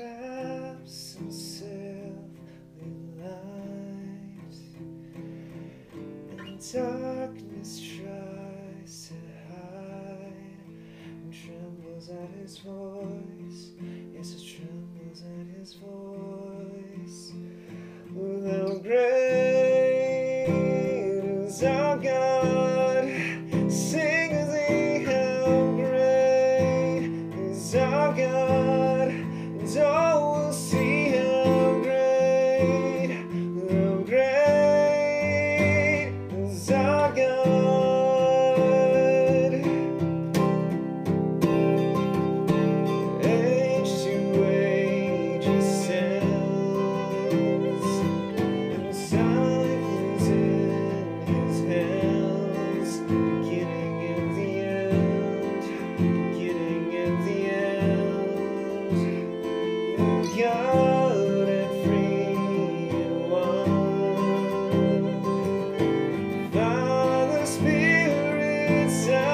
collapse himself silly lives And darkness tries to hide And trembles at his voice. Yes, it trembles at his voice. Though great is our God? Spirit,